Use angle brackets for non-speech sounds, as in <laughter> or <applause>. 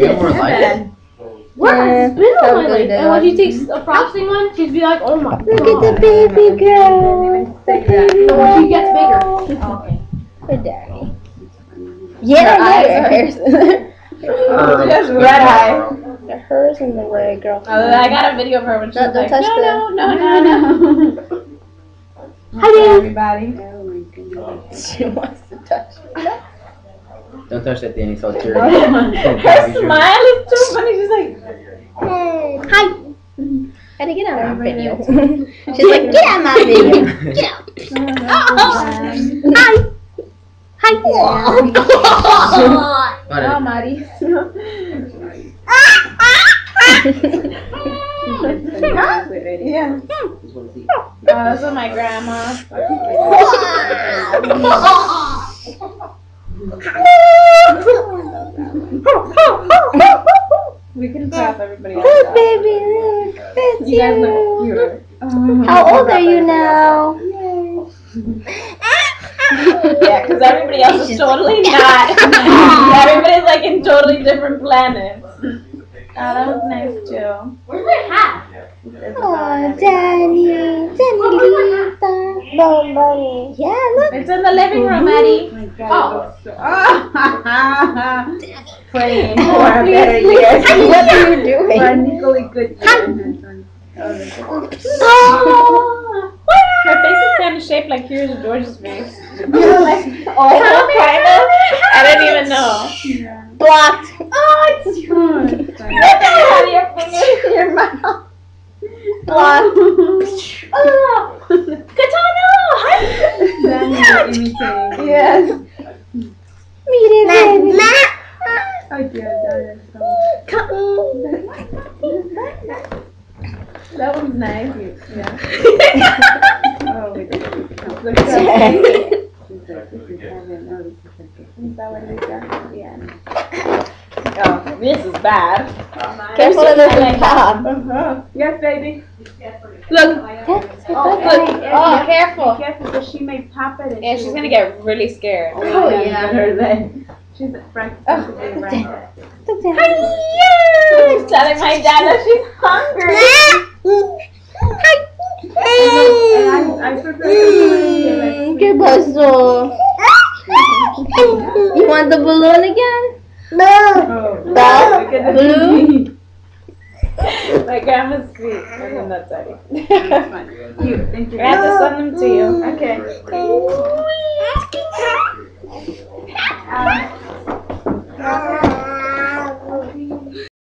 We have more like it. What? Yeah, It's been on my leg. And when she takes a frosting one, she'd be like, oh my god. Look at the baby girl. The baby No, when she gets bigger. girl. Okay. Her daddy. Yeah, <laughs> Her eyes hers. Um, Just red eye. hers and the red girl. Oh, I got a video of her when she No, was don't like, touch no, the- no, no, no, <laughs> no. Hi, babe. everybody. <laughs> She wants to touch me. Don't touch that Dani so dirty. <laughs> <laughs> Her smile is too funny. She's like, Hey. Hi. Gotta get out of my video. <laughs> She's like, get out of my video. Get out. Oh, hi. Hi. Got oh, it. Mari. yeah. Oh, that's what my grandma. We can clap everybody else. Hey, out. baby. Look. That's You guys you. look cute. Uh-huh. How old are you now? Yeah, because everybody else is totally not. <laughs> Everybody's like in totally different planets. Oh, that was nice too. Where's my hat? Oh, Dani. Danielita. Mommy. Yeah, look. It's in the living room, Eddie. Oh. oh. <laughs> Praying for a better year. What are you doing? Oh. Her face is kind of shaped like yours and George's face. like, oh, kind of. I didn't even know. Blocked. Oh, it's <laughs> Have <laughs> your finger in your mouth. Blocked. Oh, Katana! Hi. Yes. Meet it, baby. That was nice. Yeah. <laughs> Oh, look at that. this is bad. Careful of the top. Uh-huh. Yes, baby. Look. Oh, look. Oh, careful. Careful, because she may pop it. Yeah, she's gonna get really scared. Oh, yeah. Her leg. <laughs> She's frank. Oh. frank. She's telling my dad that she's hungry. And I, I prefer Mm, ¿Qué pasó? You want the balloon again? No. Look at Blue? <laughs> my grandma's sweet. I'm not sorry. That's fine. <laughs> You, thank you. I have to send them to you. Okay.